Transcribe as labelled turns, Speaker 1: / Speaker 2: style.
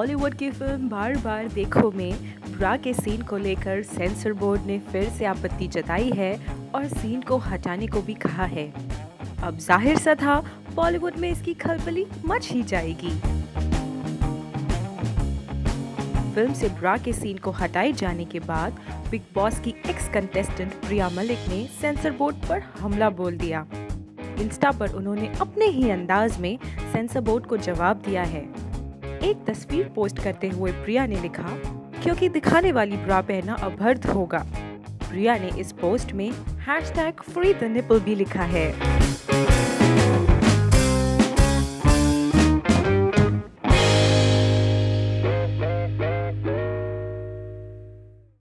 Speaker 1: बॉलीवुड की फ़िल्म बार बार देखो में ब्रा के सीन को लेकर सेंसर बोर्ड ने फिर से आपत्ति जताई है और सीन को हटाने को भी कहा है। अब ज़ाहिर सा था बॉलीवुड में इसकी खलबली मच ही जाएगी। फ़िल्म से ब्रा के सीन को हटाए जाने के बाद बिग बॉस की एक्स कंटेस्टेंट प्रिया मलिक ने सेंसर बोर्ड पर हमला बोल दिया। इंस्टा पर उन्होंने अपने ही अंदाज में सेंसर बोर्ड को जवाब दिया है। एक तस्वीर पोस्ट करते हुए प्रिया ने लिखा, क्योंकि दिखाने वाली ब्रा पहना अभर्थ होगा। प्रिया ने इस पोस्ट में hash tag free the nipple भी लिखा है।